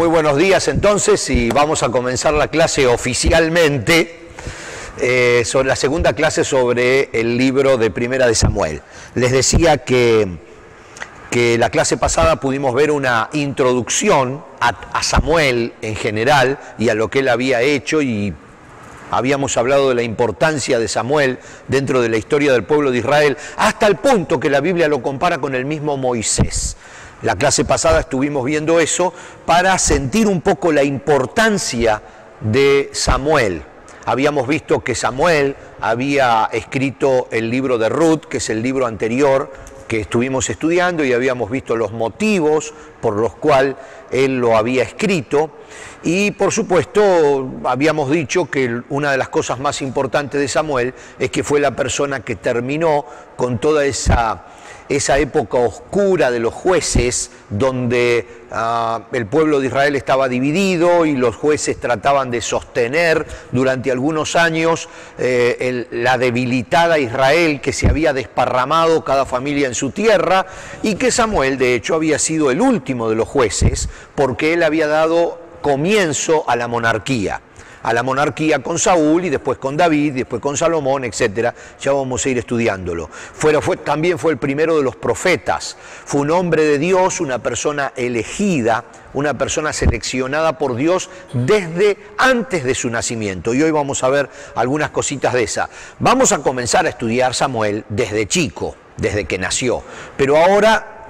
Muy buenos días entonces y vamos a comenzar la clase oficialmente eh, sobre la segunda clase sobre el libro de Primera de Samuel. Les decía que, que la clase pasada pudimos ver una introducción a Samuel en general y a lo que él había hecho y habíamos hablado de la importancia de Samuel dentro de la historia del pueblo de Israel, hasta el punto que la Biblia lo compara con el mismo Moisés. La clase pasada estuvimos viendo eso para sentir un poco la importancia de Samuel. Habíamos visto que Samuel había escrito el libro de Ruth, que es el libro anterior que estuvimos estudiando y habíamos visto los motivos por los cuales él lo había escrito. Y por supuesto habíamos dicho que una de las cosas más importantes de Samuel es que fue la persona que terminó con toda esa esa época oscura de los jueces, donde uh, el pueblo de Israel estaba dividido y los jueces trataban de sostener durante algunos años eh, la debilitada Israel que se había desparramado cada familia en su tierra y que Samuel de hecho había sido el último de los jueces porque él había dado comienzo a la monarquía a la monarquía con Saúl y después con David, después con Salomón, etc. Ya vamos a ir estudiándolo. Fue, también fue el primero de los profetas. Fue un hombre de Dios, una persona elegida, una persona seleccionada por Dios desde antes de su nacimiento. Y hoy vamos a ver algunas cositas de esa. Vamos a comenzar a estudiar Samuel desde chico, desde que nació. Pero ahora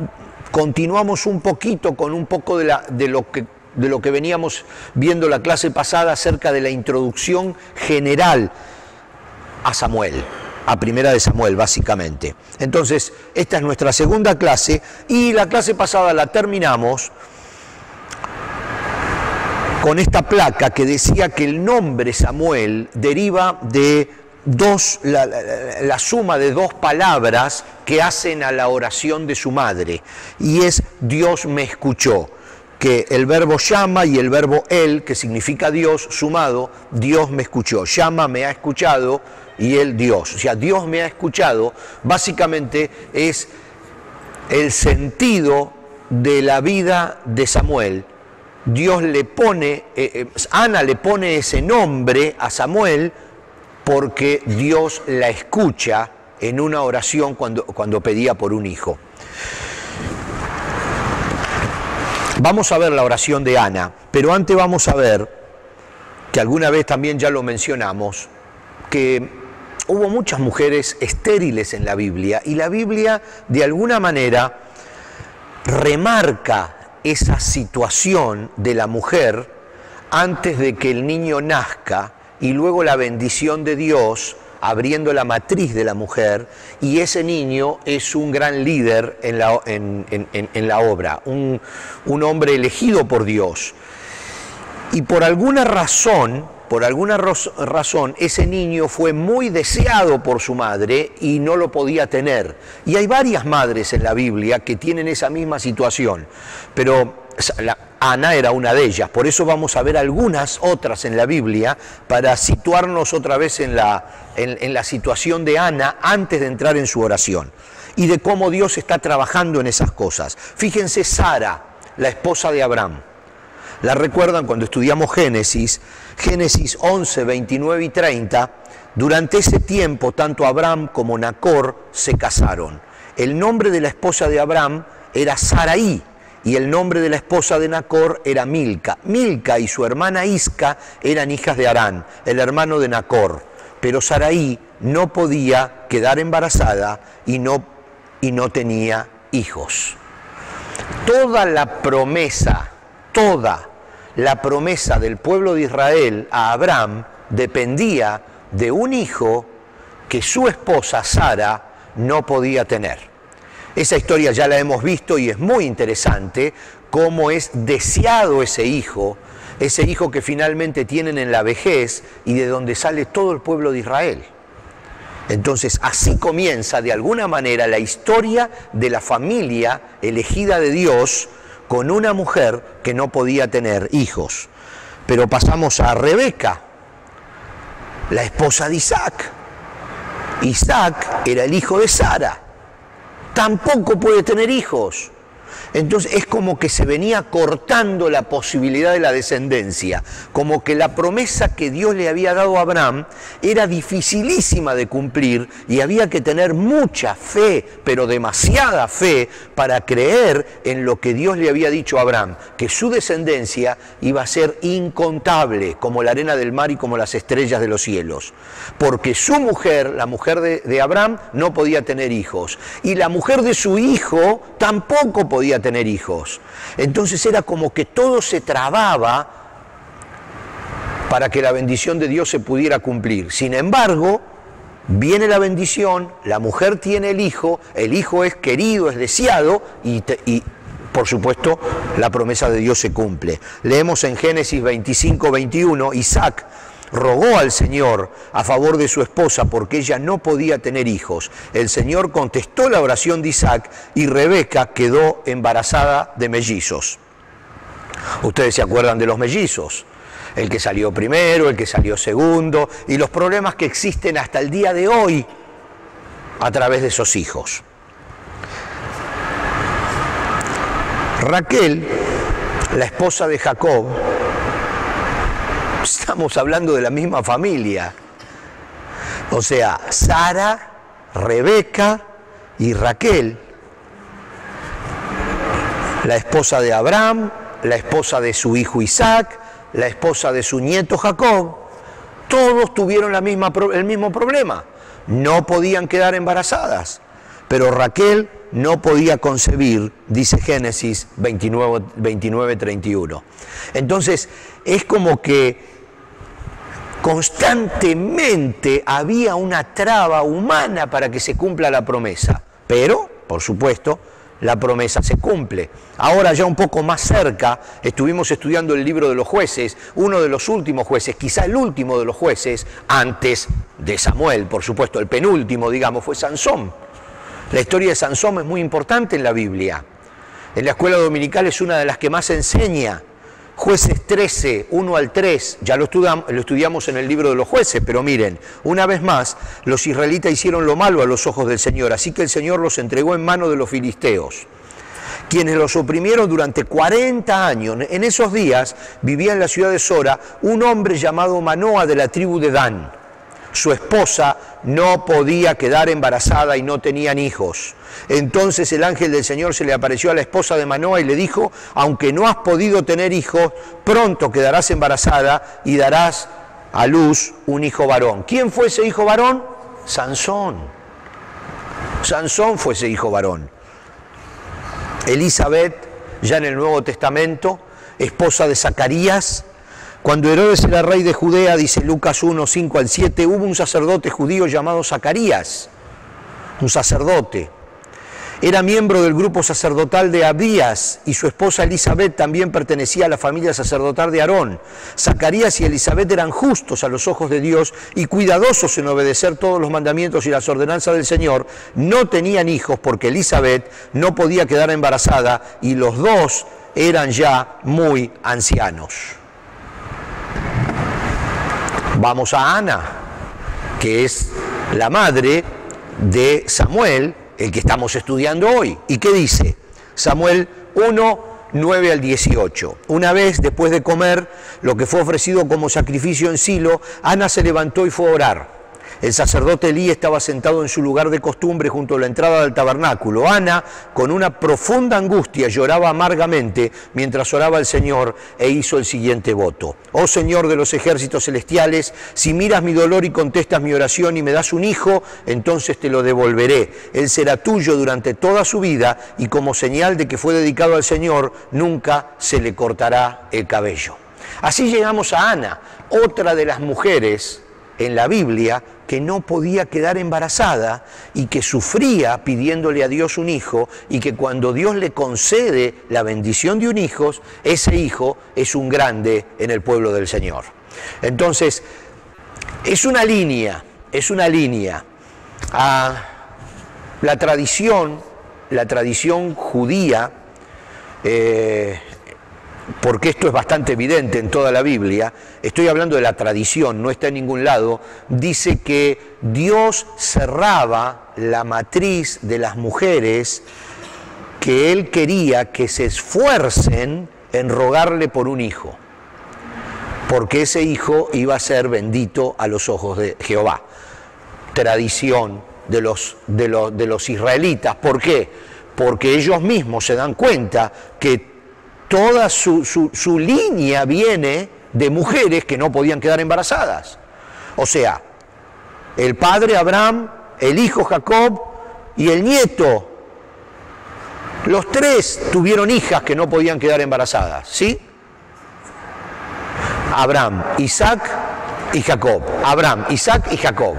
continuamos un poquito con un poco de, la, de lo que de lo que veníamos viendo la clase pasada acerca de la introducción general a Samuel, a Primera de Samuel, básicamente. Entonces, esta es nuestra segunda clase y la clase pasada la terminamos con esta placa que decía que el nombre Samuel deriva de dos, la, la, la, suma de dos palabras que hacen a la oración de su madre, y es Dios me escuchó que el verbo llama y el verbo él, que significa Dios, sumado, Dios me escuchó. Llama me ha escuchado y él Dios. O sea, Dios me ha escuchado, básicamente es el sentido de la vida de Samuel. Dios le pone, eh, Ana le pone ese nombre a Samuel porque Dios la escucha en una oración cuando, cuando pedía por un hijo. Vamos a ver la oración de Ana, pero antes vamos a ver, que alguna vez también ya lo mencionamos, que hubo muchas mujeres estériles en la Biblia y la Biblia de alguna manera remarca esa situación de la mujer antes de que el niño nazca y luego la bendición de Dios abriendo la matriz de la mujer y ese niño es un gran líder en la, en, en, la obra, un, un hombre elegido por Dios. Y por alguna razón, por alguna razón, ese niño fue muy deseado por su madre y no lo podía tener. Y hay varias madres en la Biblia que tienen esa misma situación, pero Ana era una de ellas. Por eso vamos a ver algunas otras en la Biblia para situarnos otra vez en la, en, la situación de Ana antes de entrar en su oración y de cómo Dios está trabajando en esas cosas. Fíjense Sara, la esposa de Abraham. ¿La recuerdan cuando estudiamos Génesis? Génesis 11, 29 y 30. Durante ese tiempo, tanto Abraham como Nacor se casaron. El nombre de la esposa de Abraham era Saraí y el nombre de la esposa de Nacor era Milca. Milca y su hermana Isca eran hijas de Arán, el hermano de Nacor. Pero Saraí no podía quedar embarazada y no, y no tenía hijos. Toda la promesa, toda la promesa del pueblo de Israel a Abraham dependía de un hijo que su esposa Sara no podía tener. Esa historia ya la hemos visto y es muy interesante cómo es deseado ese hijo, ese hijo que finalmente tienen en la vejez y de donde sale todo el pueblo de Israel. Entonces así comienza de alguna manera la historia de la familia elegida de Dios con una mujer que no podía tener hijos. Pero pasamos a Rebeca, la esposa de Isaac. Isaac era el hijo de Sara. Tampoco puede tener hijos. Entonces es como que se venía cortando la posibilidad de la descendencia, como que la promesa que Dios le había dado a Abraham era dificilísima de cumplir y había que tener mucha fe, pero demasiada fe, para creer en lo que Dios le había dicho a Abraham, que su descendencia iba a ser incontable como la arena del mar y como las estrellas de los cielos. Porque su mujer, la mujer de, Abraham, no podía tener hijos y la mujer de su hijo tampoco podía tener hijos. Entonces era como que todo se trababa para que la bendición de Dios se pudiera cumplir. Sin embargo, viene la bendición, la mujer tiene el hijo, el hijo es querido, es deseado y, y por supuesto la promesa de Dios se cumple. Leemos en Génesis 25, 21, Isaac rogó al Señor a favor de su esposa porque ella no podía tener hijos. El Señor contestó la oración de Isaac y Rebeca quedó embarazada de mellizos. Ustedes se acuerdan de los mellizos, el que salió primero, el que salió segundo y los problemas que existen hasta el día de hoy a través de esos hijos. Raquel, la esposa de Jacob, Estamos hablando de la misma familia. O sea, Sara, Rebeca y Raquel, la esposa de Abraham, la esposa de su hijo Isaac, la esposa de su nieto Jacob, todos tuvieron el mismo problema. No podían quedar embarazadas, pero Raquel no podía concebir, dice Génesis 29, 29 31. Entonces, es como que constantemente había una traba humana para que se cumpla la promesa. Pero, por supuesto, la promesa se cumple. Ahora ya un poco más cerca, estuvimos estudiando el libro de los jueces, uno de los últimos jueces, quizá el último de los jueces, antes de Samuel, por supuesto, el penúltimo, digamos, fue Sansón. La historia de Sansón es muy importante en la Biblia. En la escuela dominical es una de las que más enseña Jueces 13, 1 al 3, ya lo estudiamos, lo estudiamos en el libro de los jueces, pero miren, una vez más, los israelitas hicieron lo malo a los ojos del Señor, así que el Señor los entregó en manos de los filisteos, quienes los oprimieron durante 40 años. En esos días vivía en la ciudad de Sora un hombre llamado Manoa de la tribu de Dan. Su esposa no podía quedar embarazada y no tenían hijos. Entonces el ángel del Señor se le apareció a la esposa de Manoa y le dijo, aunque no has podido tener hijos, pronto quedarás embarazada y darás a luz un hijo varón. ¿Quién fue ese hijo varón? Sansón. Sansón fue ese hijo varón. Elizabeth, ya en el Nuevo Testamento, esposa de Zacarías, cuando Herodes era rey de Judea, dice Lucas 1, 5 al 7, hubo un sacerdote judío llamado Zacarías, un sacerdote era miembro del grupo sacerdotal de Abías y su esposa Elizabeth también pertenecía a la familia sacerdotal de Aarón. Zacarías y Elizabeth eran justos a los ojos de Dios y cuidadosos en obedecer todos los mandamientos y las ordenanzas del Señor. No tenían hijos porque Elizabeth no podía quedar embarazada y los dos eran ya muy ancianos. Vamos a Ana, que es la madre de Samuel, el que estamos estudiando hoy. ¿Y qué dice? Samuel 1, 9 al 18. Una vez, después de comer lo que fue ofrecido como sacrificio en Silo, Ana se levantó y fue a orar. El sacerdote Elí estaba sentado en su lugar de costumbre junto a la entrada del tabernáculo. Ana, con una profunda angustia, lloraba amargamente mientras oraba al Señor e hizo el siguiente voto. Oh Señor de los ejércitos celestiales, si miras mi dolor y contestas mi oración y me das un hijo, entonces te lo devolveré. Él será tuyo durante toda su vida y como señal de que fue dedicado al Señor, nunca se le cortará el cabello. Así llegamos a Ana, otra de las mujeres en la Biblia que no podía quedar embarazada y que sufría pidiéndole a Dios un hijo y que cuando Dios le concede la bendición de un hijo, ese hijo es un grande en el pueblo del Señor. Entonces, es una línea, es una línea. a la tradición, la tradición judía, eh, porque esto es bastante evidente en toda la Biblia, estoy hablando de la tradición, no está en ningún lado, dice que Dios cerraba la matriz de las mujeres que él quería que se esfuercen en rogarle por un hijo, porque ese hijo iba a ser bendito a los ojos de Jehová. Tradición de los, de los, de los israelitas. ¿Por qué? Porque ellos mismos se dan cuenta que toda su, su línea viene de mujeres que no podían quedar embarazadas. O sea, el padre Abraham, el hijo Jacob y el nieto. Los tres tuvieron hijas que no podían quedar embarazadas, ¿sí? Abraham, Isaac y Jacob. Abraham, Isaac y Jacob.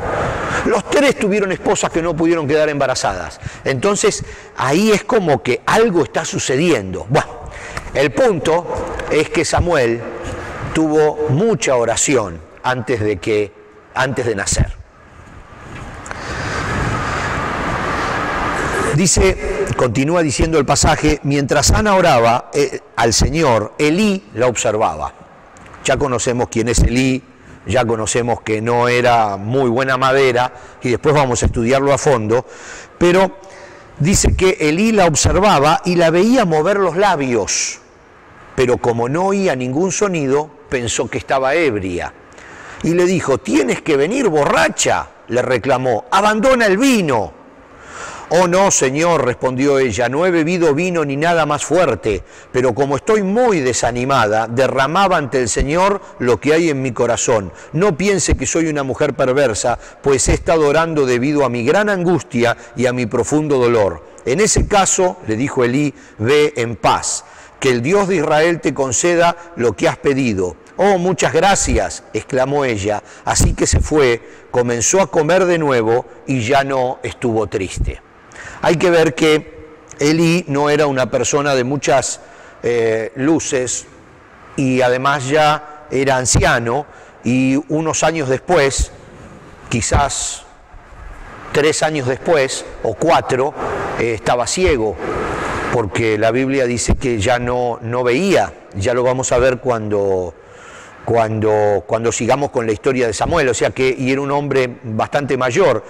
Los tres tuvieron esposas que no pudieron quedar embarazadas. Entonces, ahí es como que algo está sucediendo. Bueno, el punto es que Samuel tuvo mucha oración antes de que antes de nacer. Dice, continúa diciendo el pasaje, mientras Ana oraba eh, al Señor, Elí la observaba. Ya conocemos quién es Elí, ya conocemos que no era muy buena madera y después vamos a estudiarlo a fondo, pero dice que Elí la observaba y la veía mover los labios, pero como no oía ningún sonido, pensó que estaba ebria. Y le dijo, tienes que venir borracha, le reclamó, abandona el vino. Oh no, Señor, respondió ella, no he bebido vino ni nada más fuerte, pero como estoy muy desanimada, derramaba ante el Señor lo que hay en mi corazón. No piense que soy una mujer perversa, pues he estado orando debido a mi gran angustia y a mi profundo dolor. En ese caso, le dijo Elí, ve en paz, que el Dios de Israel te conceda lo que has pedido. Oh, muchas gracias, exclamó ella. Así que se fue, comenzó a comer de nuevo y ya no estuvo triste. Hay que ver que Elí no era una persona de muchas eh, luces y además ya era anciano y unos años después, quizás tres años después o cuatro, eh, estaba ciego, porque la Biblia dice que ya no, no veía, ya lo vamos a ver cuando, cuando, cuando sigamos con la historia de Samuel, o sea que y era un hombre bastante mayor.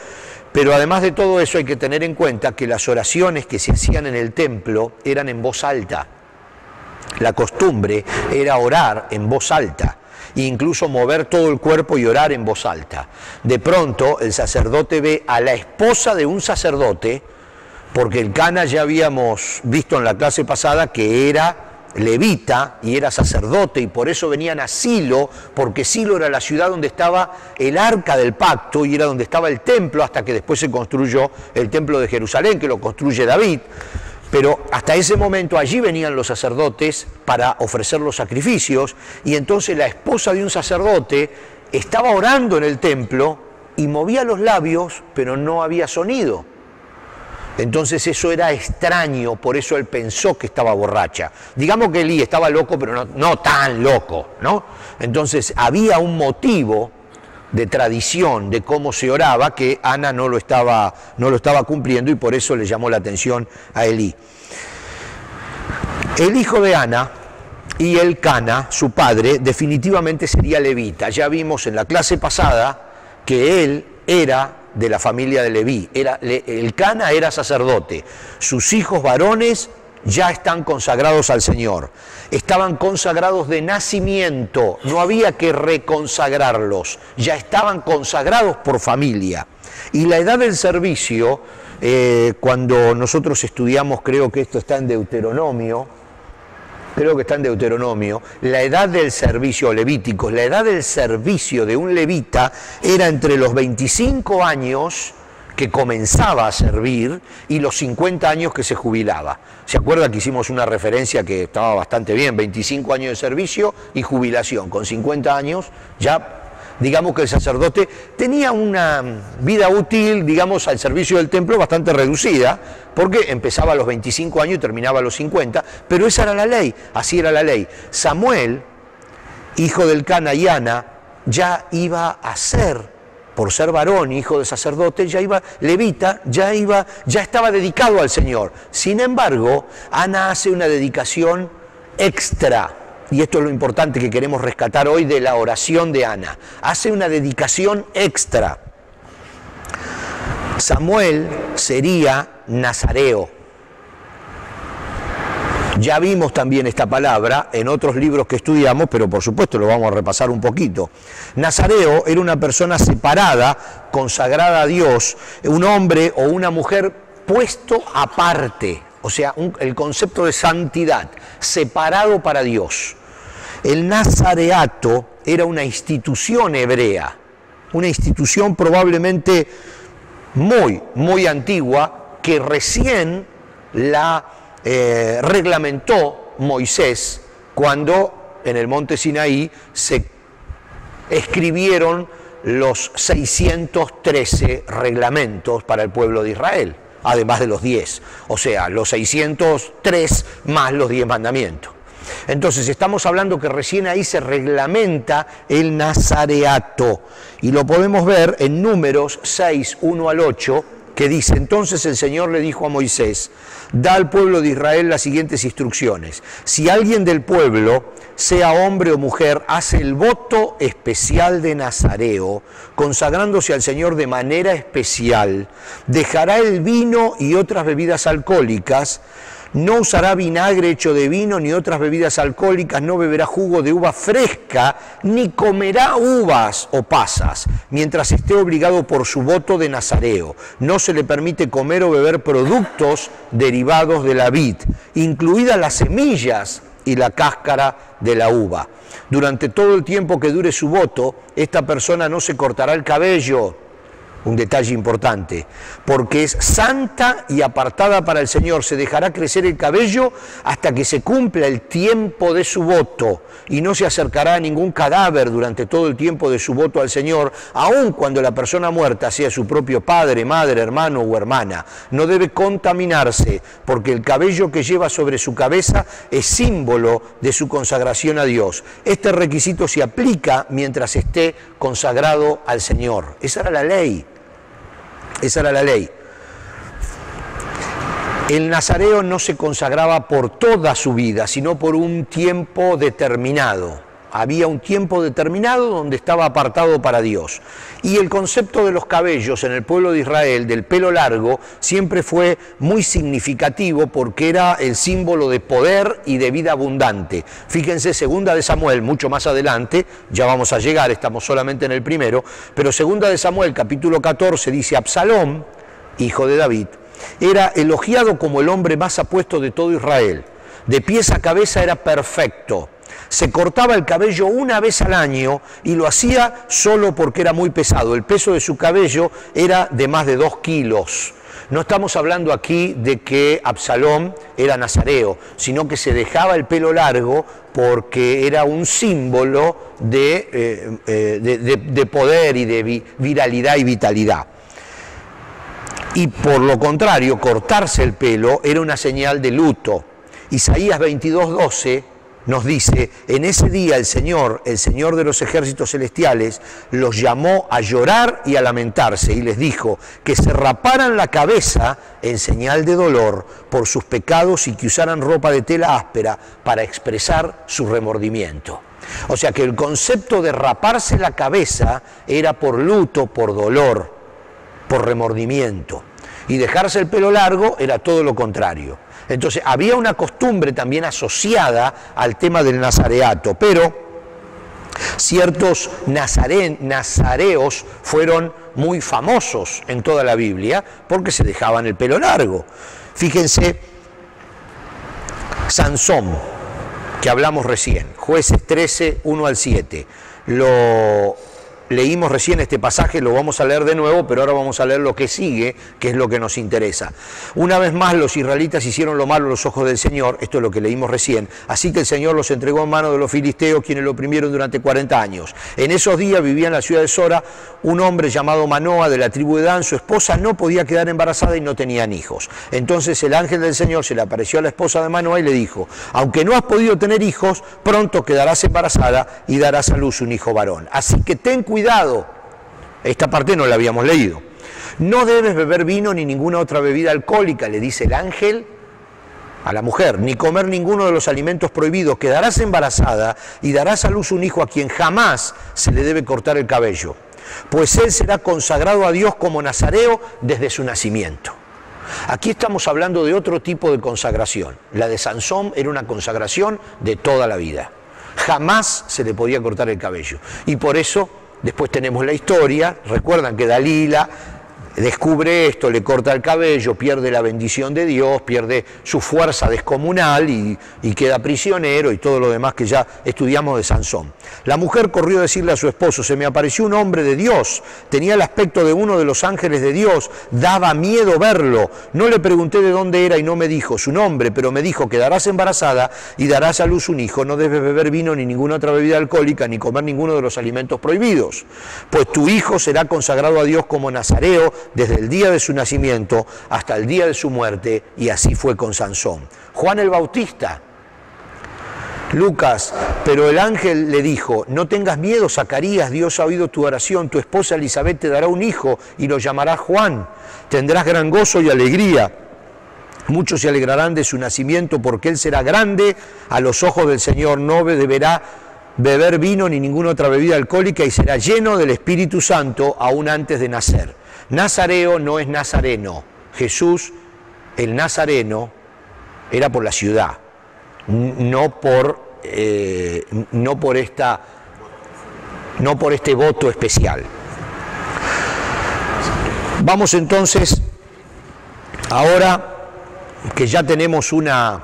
Pero además de todo eso hay que tener en cuenta que las oraciones que se hacían en el templo eran en voz alta. La costumbre era orar en voz alta e incluso mover todo el cuerpo y orar en voz alta. De pronto el sacerdote ve a la esposa de un sacerdote, porque el Cana ya habíamos visto en la clase pasada que era levita y era sacerdote y por eso venían a Silo, porque Silo era la ciudad donde estaba el arca del pacto y era donde estaba el templo hasta que después se construyó el templo de Jerusalén, que lo construye David. Pero hasta ese momento allí venían los sacerdotes para ofrecer los sacrificios y entonces la esposa de un sacerdote estaba orando en el templo y movía los labios, pero no había sonido. Entonces eso era extraño, por eso él pensó que estaba borracha. Digamos que Elí estaba loco, pero no, tan loco, ¿no? Entonces había un motivo de tradición de cómo se oraba que Ana no lo estaba, no lo estaba cumpliendo y por eso le llamó la atención a Elí. El hijo de Ana y el Cana, su padre, definitivamente sería levita. Ya vimos en la clase pasada que él era de la familia de Leví. Era, el Cana era sacerdote. Sus hijos varones ya están consagrados al Señor. Estaban consagrados de nacimiento, no había que reconsagrarlos, ya estaban consagrados por familia. Y la edad del servicio, eh, cuando nosotros estudiamos, creo que esto está en Deuteronomio, creo que está en Deuteronomio, la edad del servicio levítico, la edad del servicio de un levita era entre los 25 años que comenzaba a servir y los 50 años que se jubilaba. ¿Se acuerda que hicimos una referencia que estaba bastante bien? 25 años de servicio y jubilación. Con 50 años ya digamos que el sacerdote tenía una vida útil, digamos, al servicio del templo bastante reducida, porque empezaba a los 25 años y terminaba a los 50, pero esa era la ley, así era la ley. Samuel, hijo del Cana y Ana, ya iba a ser, por ser varón, hijo de sacerdote, ya iba levita, ya iba, ya estaba dedicado al Señor. Sin embargo, Ana hace una dedicación extra y esto es lo importante que queremos rescatar hoy de la oración de Ana, hace una dedicación extra. Samuel sería nazareo. Ya vimos también esta palabra en otros libros que estudiamos, pero por supuesto lo vamos a repasar un poquito. Nazareo era una persona separada, consagrada a Dios, un hombre o una mujer puesto aparte, o sea, el concepto de santidad, separado para Dios. El nazareato era una institución hebrea, una institución probablemente muy, muy antigua, que recién la eh, reglamentó Moisés cuando en el monte Sinaí se escribieron los 613 reglamentos para el pueblo de Israel, además de los 10, o sea, los 603 más los 10 mandamientos. Entonces estamos hablando que recién ahí se reglamenta el nazareato y lo podemos ver en números 6, 1 al 8, que dice, entonces el Señor le dijo a Moisés, da al pueblo de Israel las siguientes instrucciones. Si alguien del pueblo, sea hombre o mujer, hace el voto especial de Nazareo, consagrándose al Señor de manera especial, dejará el vino y otras bebidas alcohólicas, no usará vinagre hecho de vino ni otras bebidas alcohólicas, no beberá jugo de uva fresca, ni comerá uvas o pasas, mientras esté obligado por su voto de nazareo. No se le permite comer o beber productos derivados de la vid, incluidas las semillas y la cáscara de la uva. Durante todo el tiempo que dure su voto, esta persona no se cortará el cabello, un detalle importante, porque es santa y apartada para el Señor. Se dejará crecer el cabello hasta que se cumpla el tiempo de su voto y no se acercará a ningún cadáver durante todo el tiempo de su voto al Señor, aun cuando la persona muerta sea su propio padre, madre, hermano o hermana. No debe contaminarse, porque el cabello que lleva sobre su cabeza es símbolo de su consagración a Dios. Este requisito se aplica mientras esté consagrado al Señor. Esa era la ley. Esa era la ley. El nazareo no se consagraba por toda su vida, sino por un tiempo determinado. Había un tiempo determinado donde estaba apartado para Dios. Y el concepto de los cabellos en el pueblo de Israel, del pelo largo, siempre fue muy significativo porque era el símbolo de poder y de vida abundante. Fíjense, segunda de Samuel, mucho más adelante, ya vamos a llegar, estamos solamente en el primero, pero segunda de Samuel, capítulo 14, dice Absalón, hijo de David, era elogiado como el hombre más apuesto de todo Israel. De pies a cabeza era perfecto se cortaba el cabello una vez al año y lo hacía solo porque era muy pesado. El peso de su cabello era de más de dos kilos. No estamos hablando aquí de que Absalón era nazareo, sino que se dejaba el pelo largo porque era un símbolo de, eh, eh, de poder y de viralidad y vitalidad. Y por lo contrario, cortarse el pelo era una señal de luto. Isaías 22:12 nos dice, en ese día el Señor, el Señor de los ejércitos celestiales, los llamó a llorar y a lamentarse y les dijo que se raparan la cabeza en señal de dolor por sus pecados y que usaran ropa de tela áspera para expresar su remordimiento. O sea que el concepto de raparse la cabeza era por luto, por dolor, por remordimiento. Y dejarse el pelo largo era todo lo contrario. Entonces había una costumbre también asociada al tema del nazareato, pero ciertos nazareos fueron muy famosos en toda la Biblia porque se dejaban el pelo largo. Fíjense, Sansón, que hablamos recién, jueces 13, 1 al 7, lo Leímos recién este pasaje, lo vamos a leer de nuevo, pero ahora vamos a leer lo que sigue, que es lo que nos interesa. Una vez más los israelitas hicieron lo malo a los ojos del Señor, esto es lo que leímos recién, así que el Señor los entregó en manos de los filisteos, quienes lo oprimieron durante 40 años. En esos días vivía en la ciudad de Sora un hombre llamado Manoa de la tribu de Dan, su esposa no podía quedar embarazada y no tenían hijos. Entonces el ángel del Señor se le apareció a la esposa de Manoa y le dijo, aunque no has podido tener hijos, pronto quedarás embarazada y darás a luz un hijo varón. Así que ten cuidado Esta parte no la habíamos leído. No debes beber vino ni ninguna otra bebida alcohólica, le dice el ángel a la mujer, ni comer ninguno de los alimentos prohibidos. Quedarás embarazada y darás a luz un hijo a quien jamás se le debe cortar el cabello, pues él será consagrado a Dios como nazareo desde su nacimiento. Aquí estamos hablando de otro tipo de consagración. La de Sansón era una consagración de toda la vida. Jamás se le podía cortar el cabello. Y por eso después tenemos la historia, recuerdan que Dalila descubre esto, le corta el cabello, pierde la bendición de Dios, pierde su fuerza descomunal y, queda prisionero y todo lo demás que ya estudiamos de Sansón. La mujer corrió a decirle a su esposo, se me apareció un hombre de Dios, tenía el aspecto de uno de los ángeles de Dios, daba miedo verlo. No le pregunté de dónde era y no me dijo su nombre, pero me dijo, quedarás embarazada y darás a luz un hijo, no debes beber vino ni ninguna otra bebida alcohólica, ni comer ninguno de los alimentos prohibidos, pues tu hijo será consagrado a Dios como nazareo desde el día de su nacimiento hasta el día de su muerte, y así fue con Sansón. Juan el Bautista, Lucas, pero el ángel le dijo, no tengas miedo, Zacarías, Dios ha oído tu oración, tu esposa Elizabeth te dará un hijo y lo llamará Juan, tendrás gran gozo y alegría. Muchos se alegrarán de su nacimiento porque él será grande a los ojos del Señor, no deberá beber vino ni ninguna otra bebida alcohólica y será lleno del Espíritu Santo aún antes de nacer. Nazareo no es nazareno. Jesús, el nazareno, era por la ciudad, no por, eh, no por, esta, no por este voto especial. Vamos entonces, ahora que ya tenemos una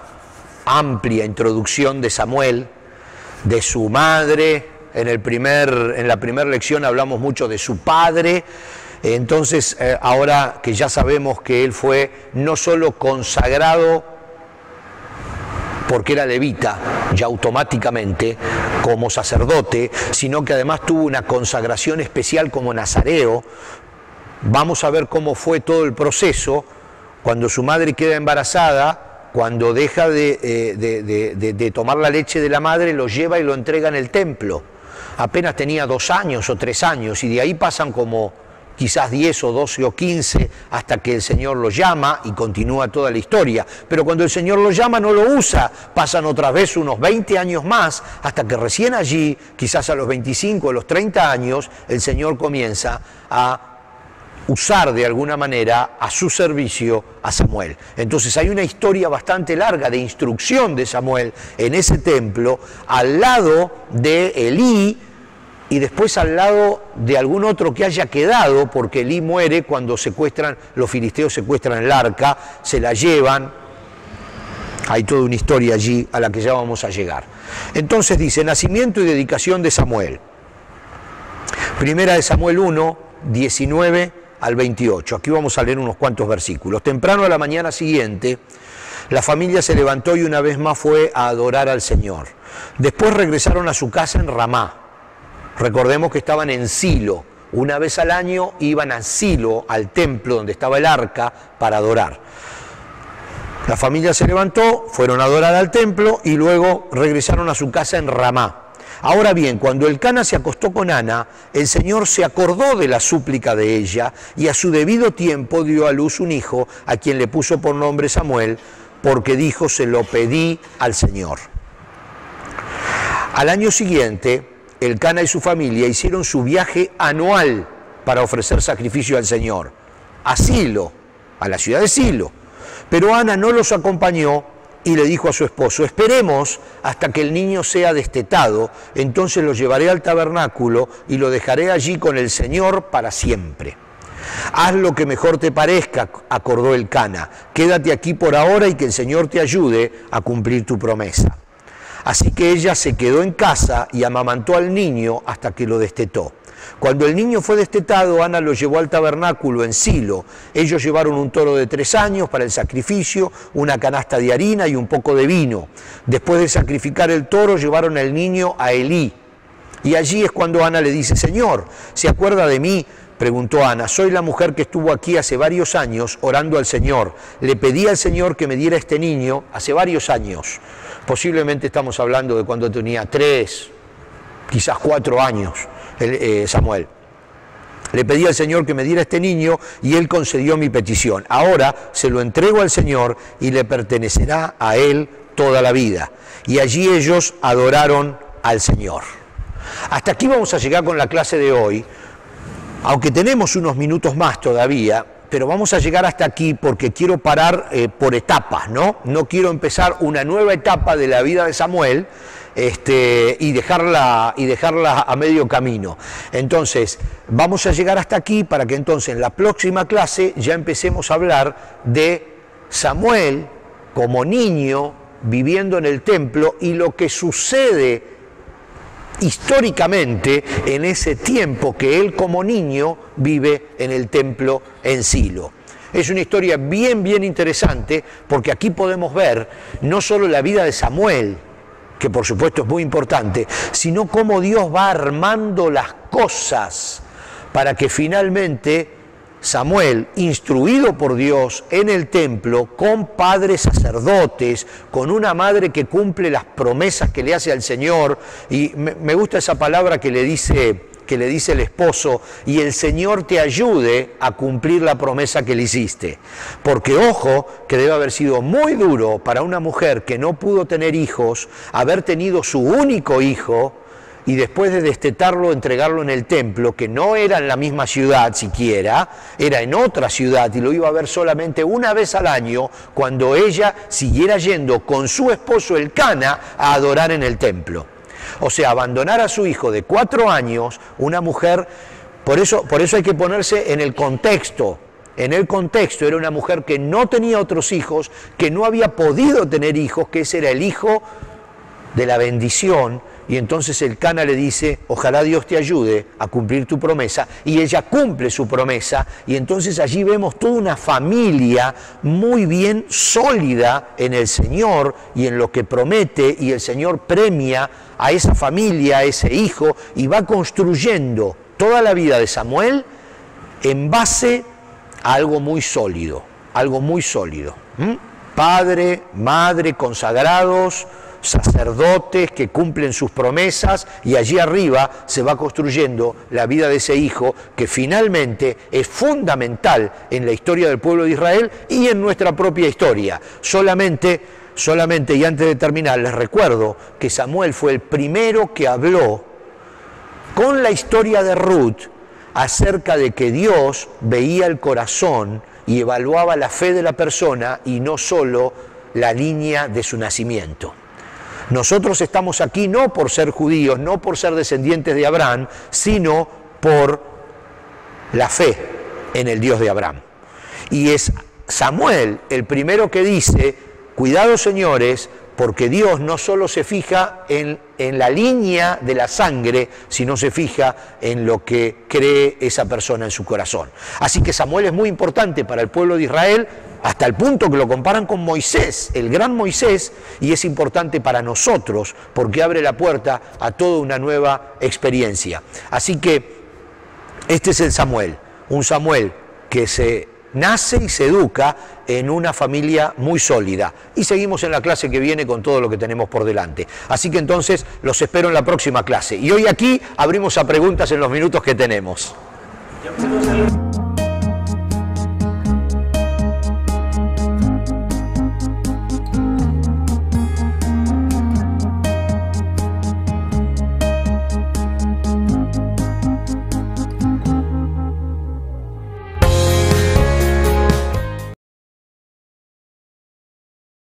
amplia introducción de Samuel, de su madre, en, el primer, en la primera lección hablamos mucho de su padre, entonces, eh, ahora que ya sabemos que él fue no solo consagrado porque era levita, ya automáticamente, como sacerdote, sino que además tuvo una consagración especial como nazareo. Vamos a ver cómo fue todo el proceso cuando su madre queda embarazada, cuando deja de, eh, de tomar la leche de la madre, lo lleva y lo entrega en el templo. Apenas tenía dos años o tres años y de ahí pasan como quizás 10 o 12 o 15 hasta que el Señor lo llama y continúa toda la historia. Pero cuando el Señor lo llama no lo usa, pasan otra vez unos 20 años más hasta que recién allí, quizás a los 25 o los 30 años, el Señor comienza a usar de alguna manera a su servicio a Samuel. Entonces hay una historia bastante larga de instrucción de Samuel en ese templo al lado de Elí, y después al lado de algún otro que haya quedado, porque Elí muere cuando secuestran, los filisteos secuestran el arca, se la llevan, hay toda una historia allí a la que ya vamos a llegar. Entonces dice, nacimiento y dedicación de Samuel. Primera de Samuel 1, 19 al 28. Aquí vamos a leer unos cuantos versículos. Temprano a la mañana siguiente, la familia se levantó y una vez más fue a adorar al Señor. Después regresaron a su casa en Ramá Recordemos que estaban en Silo. Una vez al año iban a Silo, al templo donde estaba el arca, para adorar. La familia se levantó, fueron a adorar al templo y luego regresaron a su casa en Ramá. Ahora bien, cuando el Cana se acostó con Ana, el Señor se acordó de la súplica de ella y a su debido tiempo dio a luz un hijo a quien le puso por nombre Samuel, porque dijo, se lo pedí al Señor. Al año siguiente, el Cana y su familia hicieron su viaje anual para ofrecer sacrificio al Señor, a Silo, a la ciudad de Silo. Pero Ana no los acompañó y le dijo a su esposo, esperemos hasta que el niño sea destetado, entonces lo llevaré al tabernáculo y lo dejaré allí con el Señor para siempre. Haz lo que mejor te parezca, acordó el Cana, quédate aquí por ahora y que el Señor te ayude a cumplir tu promesa. Así que ella se quedó en casa y amamantó al niño hasta que lo destetó. Cuando el niño fue destetado, Ana lo llevó al tabernáculo en Silo. Ellos llevaron un toro de tres años para el sacrificio, una canasta de harina y un poco de vino. Después de sacrificar el toro, llevaron al niño a Elí. Y allí es cuando Ana le dice, Señor, ¿se acuerda de mí? Preguntó Ana, soy la mujer que estuvo aquí hace varios años orando al Señor. Le pedí al Señor que me diera este niño hace varios años. Posiblemente estamos hablando de cuando tenía tres, quizás cuatro años eh, Samuel. Le pedí al Señor que me diera este niño y Él concedió mi petición. Ahora se lo entrego al Señor y le pertenecerá a Él toda la vida. Y allí ellos adoraron al Señor. Hasta aquí vamos a llegar con la clase de hoy, aunque tenemos unos minutos más todavía, pero vamos a llegar hasta aquí porque quiero parar eh, por etapas, ¿no? No quiero empezar una nueva etapa de la vida de Samuel este, y, dejarla, y dejarla a medio camino. Entonces, vamos a llegar hasta aquí para que entonces en la próxima clase ya empecemos a hablar de Samuel como niño viviendo en el templo y lo que sucede históricamente en ese tiempo que él como niño vive en el templo en Silo. Es una historia bien, bien interesante porque aquí podemos ver no solo la vida de Samuel, que por supuesto es muy importante, sino cómo Dios va armando las cosas para que finalmente Samuel, instruido por Dios en el templo, con padres sacerdotes, con una madre que cumple las promesas que le hace al Señor, y me, gusta esa palabra que le dice que le dice el esposo, y el Señor te ayude a cumplir la promesa que le hiciste. Porque ojo, que debe haber sido muy duro para una mujer que no pudo tener hijos, haber tenido su único hijo, y después de destetarlo, entregarlo en el templo, que no era en la misma ciudad siquiera, era en otra ciudad y lo iba a ver solamente una vez al año, cuando ella siguiera yendo con su esposo el Cana a adorar en el templo. O sea, abandonar a su hijo de cuatro años, una mujer, por eso, por eso hay que ponerse en el contexto. En el contexto era una mujer que no tenía otros hijos, que no había podido tener hijos, que ese era el hijo de la bendición y entonces el Cana le dice, ojalá Dios te ayude a cumplir tu promesa. Y ella cumple su promesa. Y entonces allí vemos toda una familia muy bien sólida en el Señor y en lo que promete. Y el Señor premia a esa familia, a ese hijo, y va construyendo toda la vida de Samuel en base a algo muy sólido. Algo muy sólido. Padre, madre, consagrados sacerdotes que cumplen sus promesas y allí arriba se va construyendo la vida de ese hijo que finalmente es fundamental en la historia del pueblo de Israel y en nuestra propia historia. Solamente, solamente y antes de terminar les recuerdo que Samuel fue el primero que habló con la historia de Ruth acerca de que Dios veía el corazón y evaluaba la fe de la persona y no solo la línea de su nacimiento. Nosotros estamos aquí no por ser judíos, no por ser descendientes de Abraham, sino por la fe en el Dios de Abraham. Y es Samuel el primero que dice, cuidado señores, porque Dios no solo se fija en, en, la línea de la sangre, sino se fija en lo que cree esa persona en su corazón. Así que Samuel es muy importante para el pueblo de Israel, hasta el punto que lo comparan con Moisés, el gran Moisés, y es importante para nosotros porque abre la puerta a toda una nueva experiencia. Así que este es el Samuel, un Samuel que se nace y se educa en una familia muy sólida. Y seguimos en la clase que viene con todo lo que tenemos por delante. Así que entonces los espero en la próxima clase. Y hoy aquí abrimos a preguntas en los minutos que tenemos.